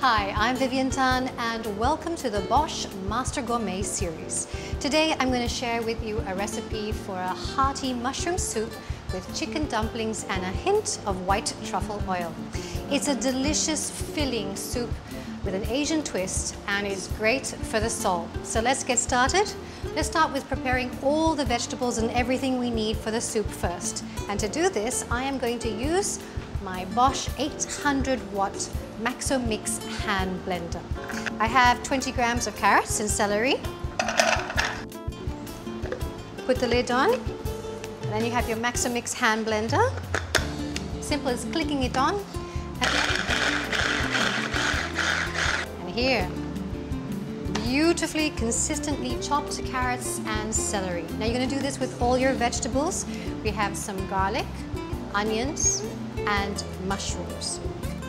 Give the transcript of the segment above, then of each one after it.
Hi, I'm Vivian Tan and welcome to the Bosch Master Gourmet series. Today I'm going to share with you a recipe for a hearty mushroom soup with chicken dumplings and a hint of white truffle oil. It's a delicious filling soup with an Asian twist and is great for the soul. So let's get started. Let's start with preparing all the vegetables and everything we need for the soup first. And to do this, I am going to use my Bosch 800 watt MaxoMixx hand blender. I have 20 grams of carrots and celery. Put the lid on. And then you have your MaxoMixx hand blender. Simple as clicking it on. And here, beautifully, consistently chopped carrots and celery. Now you're going to do this with all your vegetables. We have some garlic, onions, and mushrooms.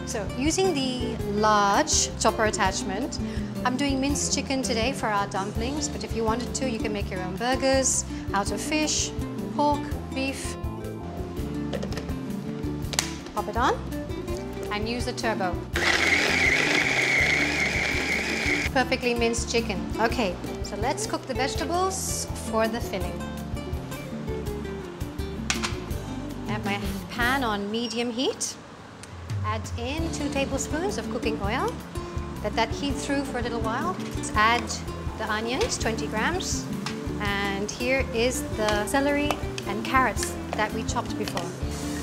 So using the large chopper attachment, I'm doing minced chicken today for our dumplings, but if you wanted to, you can make your own burgers out of fish, pork, beef. Pop it on and use the turbo. Perfectly minced chicken. Okay, so let's cook the vegetables for the filling. My pan on medium heat. Add in two tablespoons of cooking oil. Let that heat through for a little while. Let's add the onions, 20 grams. And here is the celery and carrots that we chopped before.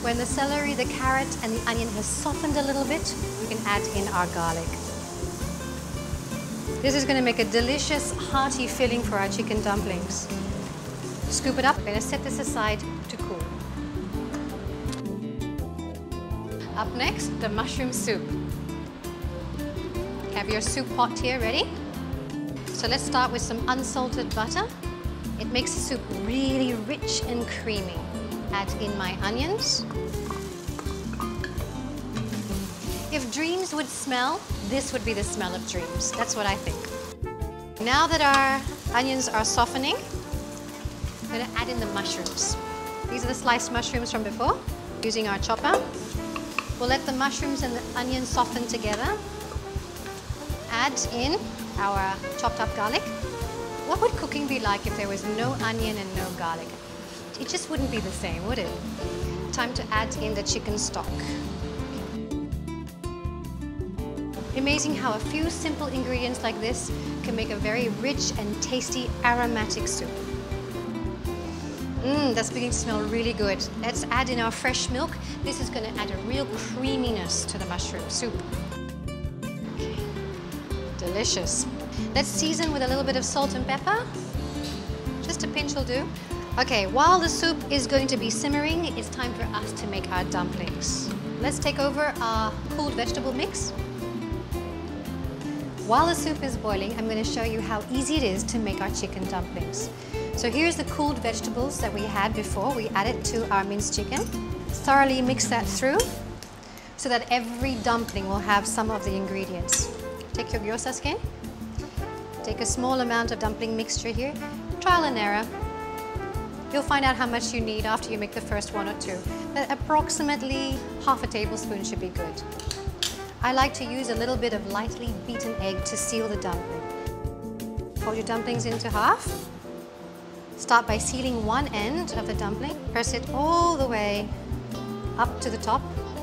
When the celery, the carrot, and the onion has softened a little bit, we can add in our garlic. This is going to make a delicious, hearty filling for our chicken dumplings. Scoop it up. I'm going to set this aside Up next, the mushroom soup. Have your soup pot here ready. So let's start with some unsalted butter. It makes the soup really rich and creamy. Add in my onions. If dreams would smell, this would be the smell of dreams. That's what I think. Now that our onions are softening, I'm to add in the mushrooms. These are the sliced mushrooms from before, using our chopper. We'll let the mushrooms and the onions soften together. Add in our chopped up garlic. What would cooking be like if there was no onion and no garlic? It just wouldn't be the same, would it? Time to add in the chicken stock. Amazing how a few simple ingredients like this can make a very rich and tasty aromatic soup. Mmm, that's beginning to smell really good. Let's add in our fresh milk. This is going to add a real creaminess to the mushroom soup. Okay. Delicious. Let's season with a little bit of salt and pepper. Just a pinch will do. Okay, while the soup is going to be simmering, it's time for us to make our dumplings. Let's take over our cooled vegetable mix. While the soup is boiling, I'm going to show you how easy it is to make our chicken dumplings. So here's the cooled vegetables that we had before. We added to our minced chicken. Thoroughly mix that through so that every dumpling will have some of the ingredients. Take your gyoza skin. Take a small amount of dumpling mixture here. Trial and error. You'll find out how much you need after you make the first one or two. But approximately half a tablespoon should be good. I like to use a little bit of lightly beaten egg to seal the dumpling. Fold your dumplings into half. Start by sealing one end of the dumpling. Press it all the way up to the top.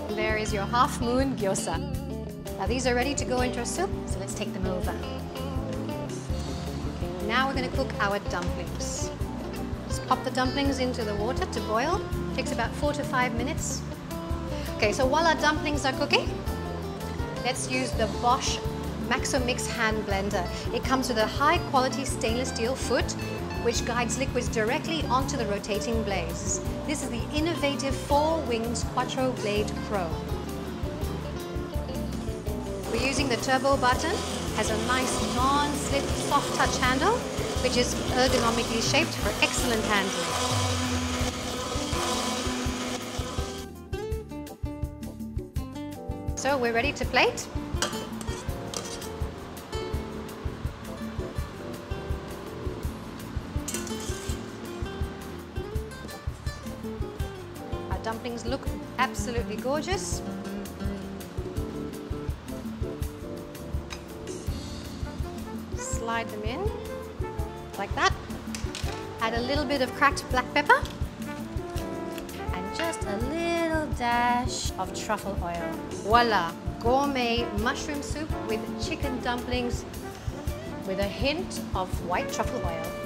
There is your half moon gyoza. Now these are ready to go into our soup, so let's take them over. Now we're going to cook our dumplings. Just pop the dumplings into the water to boil. It takes about four to five minutes. Okay, so while our dumplings are cooking, let's use the Bosch MaxoMixx hand blender. It comes with a high quality stainless steel foot which guides liquids directly onto the rotating blades. This is the innovative Four Wings Quattro Blade Pro. We're using the turbo button, has a nice non-slip soft touch handle, which is ergonomically shaped for excellent handling. So we're ready to plate. Our dumplings look absolutely gorgeous. slide them in like that. Add a little bit of cracked black pepper and just a little dash of truffle oil. Voila, gourmet mushroom soup with chicken dumplings with a hint of white truffle oil.